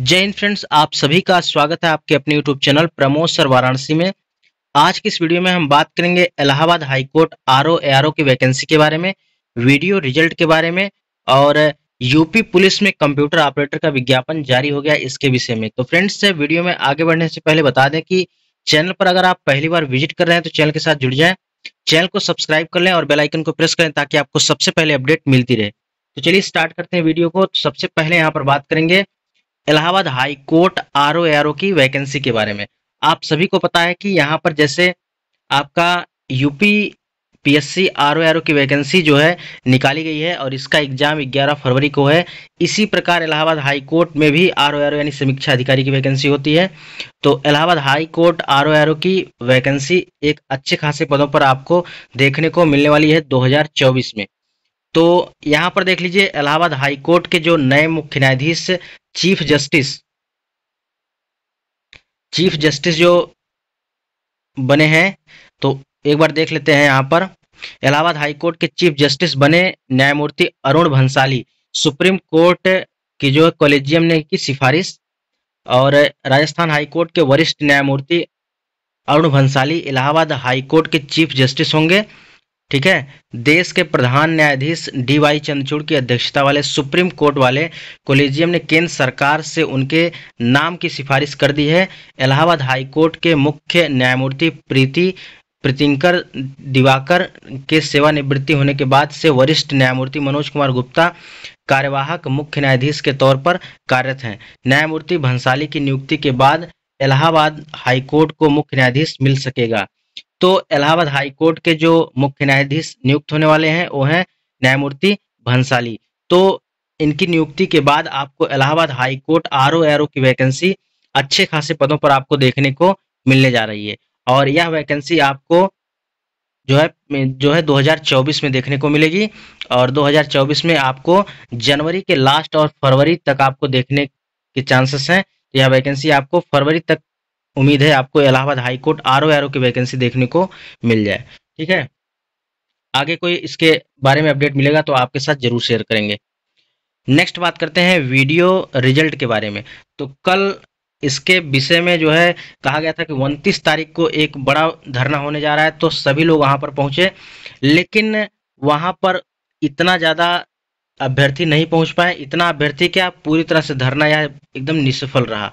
जय हिंद फ्रेंड्स, आप सभी का स्वागत है आपके अपने YouTube channel Pramod sir Varanasi में। आज की इस वीडियो में हम बात करेंगे Allahabad high court R O A R O की वैकेंसी के बारे में, वीडियो रिज़ल्ट के बारे में, और यूपी पुलिस में कंप्यूटर ऑपरेटर का विज्ञापन जारी हो गया इसके विषय में। तो फ्रेंड्स, वीडियो में आगे बढ़ने से पहले बता दें कि चैनल पर अगर आप पहली बार विज़िट कर रहे हैं तो चैनल के साथ जुड़ जाए, चैनल को सब्सक्राइब कर लें और बेलाइकन को प्रेस करें ताकि आपको सबसे पहले अपडेट मिलती रहे। तो चलिए स्टार्ट करते हैं वीडियो को। सबसे पहले यहाँ पर बात करेंगे Allahabad high court R O की वैकेंसी के बारे में। आप सभी को पता है कि यहाँ पर जैसे आपका यूपी पीएससी आर ओ की वैकेंसी जो है निकाली गई है और इसका एग्ज़ाम 11 फरवरी को है, इसी प्रकार इलाहाबाद हाई कोर्ट में भी आर ओ यानी समीक्षा अधिकारी की वैकेंसी होती है। तो Allahabad high court R O R O की वैकेंसी एक अच्छे खासे पदों पर आपको देखने को मिलने वाली है 2024 में। तो यहाँ पर देख लीजिए, इलाहाबाद हाई कोर्ट के जो नए मुख्य न्यायाधीश चीफ जस्टिस चीफ जस्टिस जो बने हैं तो एक बार देख लेते हैं यहाँ पर। इलाहाबाद हाई कोर्ट के चीफ जस्टिस बने न्यायमूर्ति अरुण भंसाली, सुप्रीम कोर्ट की जो कॉलेजियम ने की सिफारिश, और राजस्थान हाई कोर्ट के वरिष्ठ न्यायमूर्ति अरुण भंसाली, इलाहाबाद हाई कोर्ट के चीफ जस्टिस होंगे। ठीक है? देश के प्रधान न्यायाधीश डी वाई चंद्रचूड़ की अध्यक्षता वाले सुप्रीम कोर्ट वाले कोलेजियम ने केंद्र सरकार से उनके नाम की सिफारिश कर दी है। इलाहाबाद हाई कोर्ट के मुख्य न्यायमूर्ति प्रीति प्रीतिंकर दिवाकर के सेवानिवृत्ति होने के बाद से वरिष्ठ न्यायमूर्ति मनोज कुमार गुप्ता कार्यवाहक मुख्य न्यायाधीश के तौर पर कार्यरत हैं। न्यायमूर्ति भंसाली की नियुक्ति के बाद इलाहाबाद हाईकोर्ट को मुख्य न्यायाधीश मिल सकेगा। तो इलाहाबाद हाई कोर्ट के जो मुख्य न्यायाधीश नियुक्त होने वाले हैं, वो हैं न्यायमूर्ति भंसाली। तो इनकी नियुक्ति के बाद आपको Allahabad high court R O O की वैकेंसी अच्छे खासे पदों पर आपको देखने को मिलने जा रही है। और यह वैकेंसी आपको जो है जो है 2024 में देखने को मिलेगी और 2024 में आपको जनवरी के लास्ट और फरवरी तक आपको देखने के चांसेस हैं। यह वैकेंसी आपको फरवरी तक उम्मीद है आपको Allahabad high court R O की वैकेंसी देखने को मिल जाए। ठीक है? आगे कोई इसके बारे में अपडेट मिलेगा तो आपके साथ ज़रूर शेयर करेंगे। नेक्स्ट बात करते हैं वीडियो रिज़ल्ट के बारे में। तो कल इसके विषय में जो है कहा गया था कि उनतीस तारीख को एक बड़ा धरना होने जा रहा है तो सभी लोग वहाँ पर पहुँचे, लेकिन वहाँ पर इतना ज़्यादा अभ्यर्थी नहीं पहुँच पाए। इतना अभ्यर्थी क्या? पूरी तरह से धरना यह एकदम निष्फल रहा।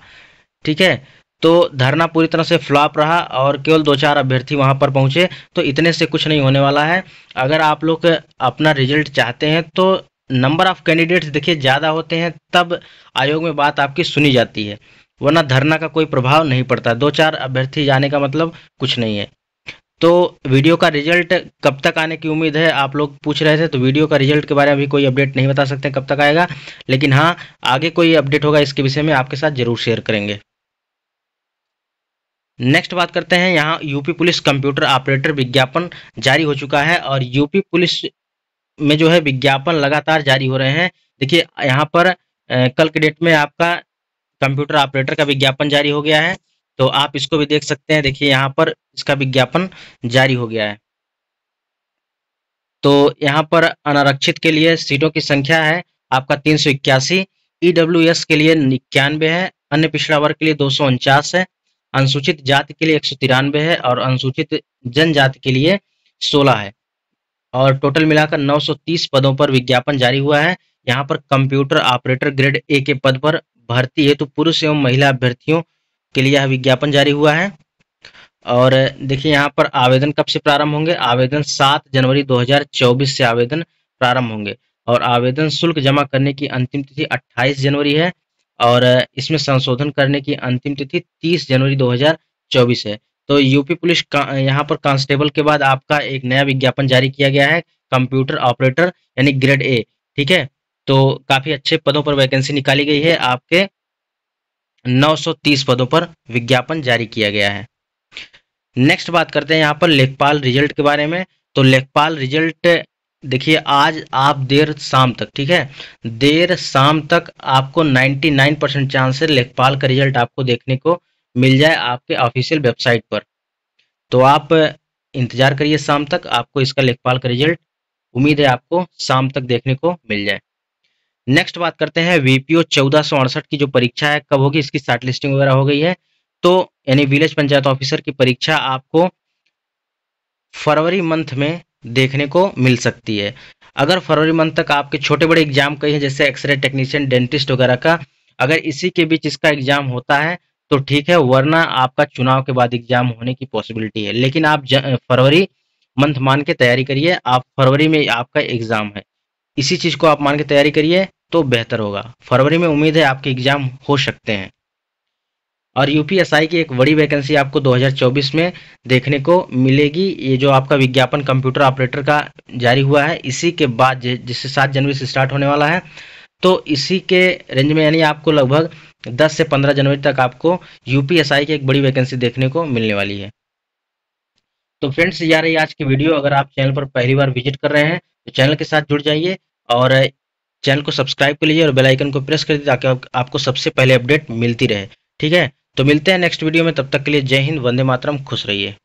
ठीक है? तो धरना पूरी तरह से फ्लॉप रहा और केवल दो चार अभ्यर्थी वहाँ पर पहुँचे तो इतने से कुछ नहीं होने वाला है। अगर आप लोग अपना रिज़ल्ट चाहते हैं तो नंबर ऑफ़ कैंडिडेट्स देखिए, ज़्यादा होते हैं, तब आयोग में बात आपकी सुनी जाती है। वरना धरना का कोई प्रभाव नहीं पड़ता। दो चार अभ्यर्थी जाने का मतलब कुछ नहीं है। तो वीडियो का रिज़ल्ट कब तक आने की उम्मीद है, आप लोग पूछ रहे थे तो वीडियो का रिज़ल्ट के बारे में अभी कोई अपडेट नहीं बता सकते कब तक आएगा। लेकिन हाँ आगे कोई अपडेट होगा, इसके विषय में आपके साथ ज़रूर शेयर करेंगे। नेक्स्ट बात करते हैं, यहाँ यूपी पुलिस कंप्यूटर ऑपरेटर विज्ञापन जारी हो चुका है और यूपी पुलिस में जो है विज्ञापन लगातार जारी हो रहे हैं। देखिए, यहाँ पर कल के डेट में आपका कंप्यूटर ऑपरेटर का विज्ञापन जारी हो गया है तो आप इसको भी देख सकते हैं। देखिए, यहाँ पर इसका विज्ञापन जारी हो गया है। तो यहाँ पर अनारक्षित के लिए सीटों की संख्या है, आपका तीन सौ इक्यासी ईडब्ल्यू के लिए इक्यानवे है, अन्य पिछड़ा वर्ग के लिए दो सौ उनचास है अनुसूचित जाति के लिए एक सौ तिरानवे है और अनुसूचित जनजाति के लिए 16 है। और टोटल मिलाकर 930 पदों पर विज्ञापन जारी हुआ है। यहाँ पर कंप्यूटर ऑपरेटर ग्रेड ए के पद पर भर्ती हेतु तो पुरुष एवं महिला अभ्यर्थियों के लिए यह विज्ञापन जारी हुआ है। और देखिए यहाँ पर आवेदन कब से प्रारंभ होंगे? आवेदन 7 जनवरी 2024 से आवेदन प्रारंभ होंगे। और आवेदन शुल्क जमा करने की अंतिम तिथि 28 जनवरी है। और इसमें संशोधन करने की अंतिम तिथि 30 जनवरी 2024 है। तो यूपी पुलिस यहाँ पर कांस्टेबल के बाद आपका एक नया विज्ञापन जारी किया गया है, कंप्यूटर ऑपरेटर यानी ग्रेड ए, ठीक है? तो काफ़ी अच्छे पदों पर वैकेंसी निकाली गई है, आपके 930 पदों पर विज्ञापन जारी किया गया है। नेक्स्ट बात करते हैं यहाँ पर लेखपाल रिज़ल्ट के बारे में। तो लेखपाल रिज़ल्ट देखिए, आज आप देर शाम तक, ठीक है? देर शाम तक आपको 99 परसेंट चांस है लेखपाल का रिज़ल्ट आपको देखने को मिल जाए आपके ऑफिशियल वेबसाइट पर। तो आप इंतज़ार करिए शाम तक, आपको इसका लेखपाल का रिज़ल्ट उम्मीद है आपको शाम तक देखने को मिल जाए। नेक्स्ट बात करते हैं वीपीओ चौदह की जो परीक्षा है, कब होगी, इसकी शार्ट लिस्टिंग वगैरह हो गई है। तो यानी विलेज पंचायत ऑफिसर की परीक्षा आपको फरवरी मंथ में देखने को मिल सकती है। अगर फरवरी मंथ तक आपके छोटे बड़े एग्ज़ाम कई हैं, जैसे एक्सरे टेक्नीशियन, डेंटिस्ट वगैरह का, अगर इसी के बीच इसका एग्ज़ाम होता है तो ठीक है, वरना आपका चुनाव के बाद एग्ज़ाम होने की पॉसिबिलिटी है। लेकिन आप फरवरी मंथ मान के तैयारी करिए, आप फरवरी में आपका एग्ज़ाम है। इसी चीज़ को आप मान के तैयारी करिए तो बेहतर होगा। फरवरी में उम्मीद है आपके एग्ज़ाम हो सकते हैं। और यूपीएसआई की एक बड़ी वैकेंसी आपको 2024 में देखने को मिलेगी। ये जो आपका विज्ञापन कंप्यूटर ऑपरेटर का जारी हुआ है, इसी के बाद जिससे सात जनवरी से स्टार्ट होने वाला है तो इसी के रेंज में यानी आपको लगभग 10 से 15 जनवरी तक आपको यूपीएसआई की एक बड़ी वैकेंसी देखने को मिलने वाली है। तो फ्रेंड्स यार ये आज की वीडियो अगर आप चैनल पर पहली बार विज़िट कर रहे हैं तो चैनल के साथ जुड़ जाइए और चैनल को सब्सक्राइब कर लीजिए और बेल आइकन को प्रेस कर दीजिए ताकि आपको सबसे पहले अपडेट मिलती रहे। ठीक है? तो मिलते हैं नेक्स्ट वीडियो में, तब तक के लिए जय हिंद, वंदे मातरम, खुश रहिए।